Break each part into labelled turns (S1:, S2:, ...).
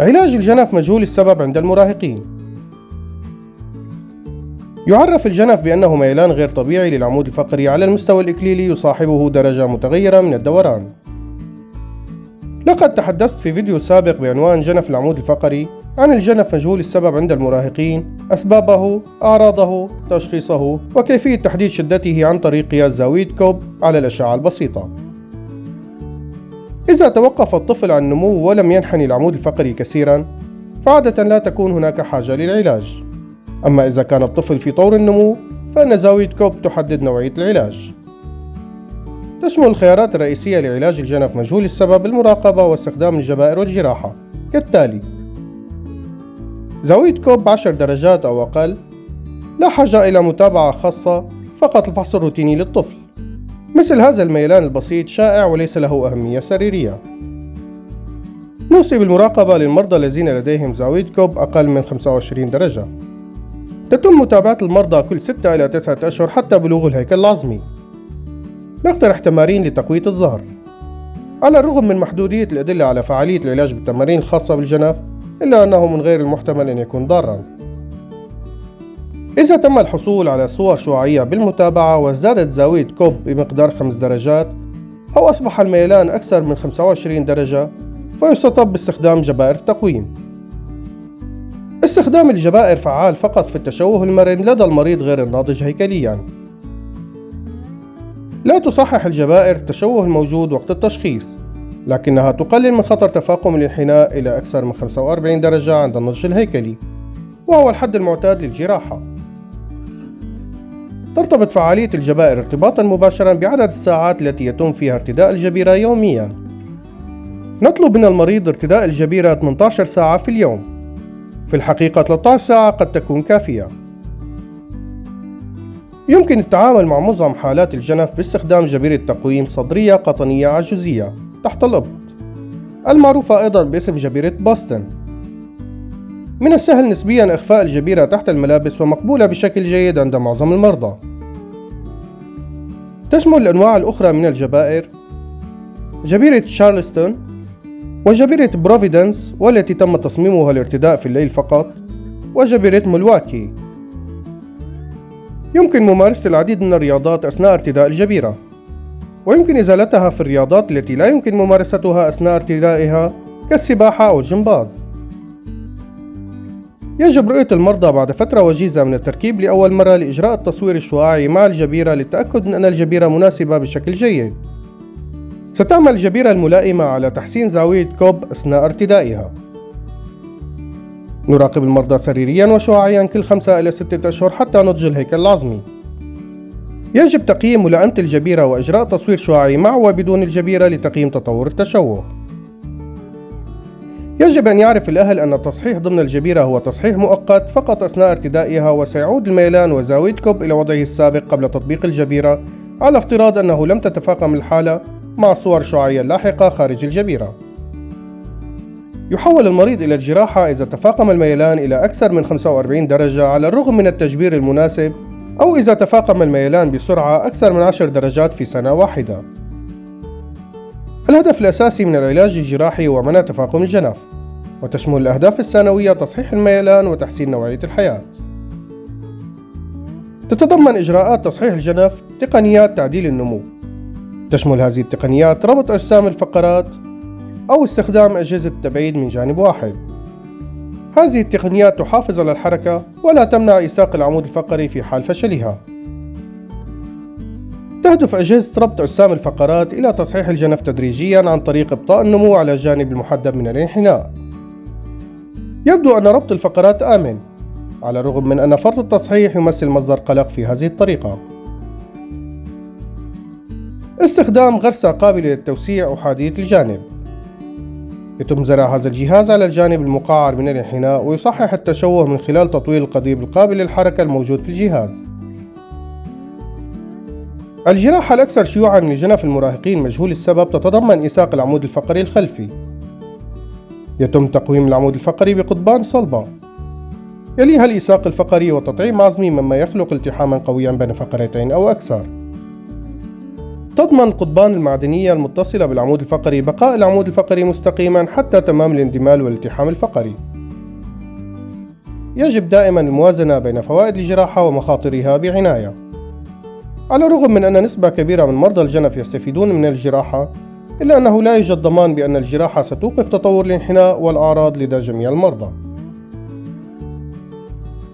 S1: علاج الجنف مجهول السبب عند المراهقين يعرف الجنف بأنه ميلان غير طبيعي للعمود الفقري على المستوى الإكليلي يصاحبه درجة متغيرة من الدوران لقد تحدثت في فيديو سابق بعنوان جنف العمود الفقري عن الجنف مجهول السبب عند المراهقين أسبابه، أعراضه، تشخيصه، وكيفية تحديد شدته عن طريق قياس زاوية كوب على الأشعة البسيطة. إذا توقف الطفل عن النمو ولم ينحني العمود الفقري كثيرا، فعادة لا تكون هناك حاجة للعلاج. أما إذا كان الطفل في طور النمو، فإن زاوية كوب تحدد نوعية العلاج. تشمل الخيارات الرئيسية لعلاج الجنف مجهول السبب المراقبة واستخدام الجبائر والجراحة كالتالي زاوية كوب 10 درجات أو أقل لا حاجة إلى متابعة خاصة فقط الفحص الروتيني للطفل مثل هذا الميلان البسيط شائع وليس له أهمية سريرية. نوصي بالمراقبة للمرضى الذين لديهم زاوية كوب أقل من 25 درجة. تتم متابعة المرضى كل 6 إلى 9 أشهر حتى بلوغ الهيكل العظمي. نقترح تمارين لتقوية الظهر. على الرغم من محدودية الأدلة على فعالية العلاج بالتمارين الخاصة بالجنف إلا أنه من غير المحتمل أن يكون ضارا. إذا تم الحصول على صور شعاعية بالمتابعة وازدادت زاوية كوب بمقدار 5 درجات أو أصبح الميلان أكثر من 25 درجة فيستطب باستخدام جبائر التقويم. استخدام الجبائر فعال فقط في التشوه المرن لدى المريض غير الناضج هيكليا. لا تصحح الجبائر التشوه الموجود وقت التشخيص لكنها تقلل من خطر تفاقم الانحناء إلى أكثر من 45 درجة عند النضج الهيكلي وهو الحد المعتاد للجراحة. ترتبط فعالية الجبائر ارتباطا مباشرا بعدد الساعات التي يتم فيها ارتداء الجبيرة يوميا. نطلب من المريض ارتداء الجبيرة 18 ساعة في اليوم. في الحقيقة 13 ساعة قد تكون كافية. يمكن التعامل مع معظم حالات الجنف باستخدام جبيرة تقويم صدرية قطنية عجوزية تحت الإبط. المعروفة أيضا باسم جبيرة بوستن من السهل نسبيا إخفاء الجبيرة تحت الملابس ومقبولة بشكل جيد عند معظم المرضى. تشمل الأنواع الأخرى من الجبائر جبيرة شارلستون وجبيرة بروفيدنس والتي تم تصميمها للارتداء في الليل فقط وجبيرة ملواكي. يمكن ممارسة العديد من الرياضات أثناء ارتداء الجبيرة ويمكن إزالتها في الرياضات التي لا يمكن ممارستها أثناء ارتدائها كالسباحة أو الجمباز. يجب رؤية المرضى بعد فترة وجيزة من التركيب لأول مرة لإجراء التصوير الشعاعي مع الجبيرة للتأكد من أن الجبيرة مناسبة بشكل جيد. ستعمل الجبيرة الملائمة على تحسين زاوية كوب أثناء ارتدائها. نراقب المرضى سريريا وشعاعيا كل خمسة إلى ستة أشهر حتى نضج الهيكل العظمي. يجب تقييم ملائمة الجبيرة وإجراء تصوير شعاعي مع وبدون الجبيرة لتقييم تطور التشوه. يجب أن يعرف الأهل أن التصحيح ضمن الجبيرة هو تصحيح مؤقت فقط أثناء ارتدائها وسيعود الميلان وزاوية كوب إلى وضعه السابق قبل تطبيق الجبيرة على افتراض أنه لم تتفاقم الحالة مع صور شعاعية لاحقة خارج الجبيرة يحول المريض إلى الجراحة إذا تفاقم الميلان إلى أكثر من 45 درجة على الرغم من التجبير المناسب أو إذا تفاقم الميلان بسرعة أكثر من 10 درجات في سنة واحدة. الهدف الأساسي من العلاج الجراحي هو منع تفاقم الجنف، وتشمل الأهداف الثانوية تصحيح الميلان وتحسين نوعية الحياة. تتضمن إجراءات تصحيح الجنف تقنيات تعديل النمو. تشمل هذه التقنيات ربط أجسام الفقرات أو استخدام أجهزة تبعيد من جانب واحد هذه التقنيات تحافظ على الحركة ولا تمنع إيثاق العمود الفقري في حال فشلها تهدف أجهزة ربط أجسام الفقرات إلى تصحيح الجنف تدريجيا عن طريق إبطاء النمو على الجانب المحدب من الانحناء. يبدو أن ربط الفقرات آمن على الرغم من أن فرط التصحيح يمثل مصدر قلق في هذه الطريقة. استخدام غرسة قابلة للتوسيع أحادية الجانب. يتم زرع هذا الجهاز على الجانب المقعر من الانحناء ويصحح التشوه من خلال تطويل القضيب القابل للحركة الموجود في الجهاز. الجراحة الأكثر شيوعا من جنف المراهقين مجهول السبب تتضمن إيثاق العمود الفقري الخلفي. يتم تقويم العمود الفقري بقضبان صلبة. يليها الإيثاق الفقري وتطعيم عظمي مما يخلق التحاما قويا بين فقرتين أو أكثر. تضمن القضبان المعدنية المتصلة بالعمود الفقري بقاء العمود الفقري مستقيما حتى تمام الاندمال والالتحام الفقري. يجب دائما الموازنة بين فوائد الجراحة ومخاطرها بعناية. على الرغم من أن نسبة كبيرة من مرضى الجنف يستفيدون من الجراحة إلا أنه لا يوجد ضمان بأن الجراحة ستوقف تطور الانحناء والأعراض لدى جميع المرضى.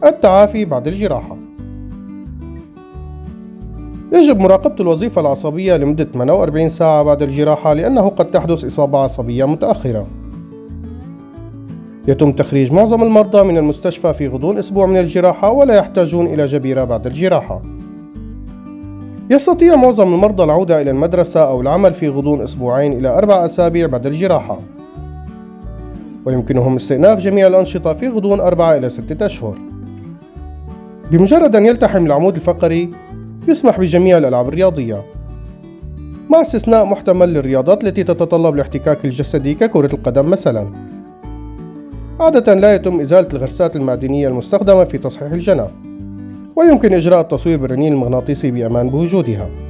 S1: التعافي بعد الجراحة. يجب مراقبة الوظيفة العصبية لمدة 48 ساعة بعد الجراحة لأنه قد تحدث إصابة عصبية متأخرة. يتم تخريج معظم المرضى من المستشفى في غضون أسبوع من الجراحة ولا يحتاجون إلى جبيرة بعد الجراحة. يستطيع معظم المرضى العودة إلى المدرسة أو العمل في غضون أسبوعين إلى أربع أسابيع بعد الجراحة. ويمكنهم استئناف جميع الأنشطة في غضون أربعة إلى ستة أشهر. بمجرد أن يلتحم العمود الفقري يسمح بجميع الألعاب الرياضية. مع استثناء محتمل للرياضات التي تتطلب الاحتكاك الجسدي ككرة القدم مثلا. عادة لا يتم إزالة الغرسات المعدنية المستخدمة في تصحيح الجنف ويمكن إجراء التصوير بالرنين المغناطيسي بأمان بوجودها.